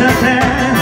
disappear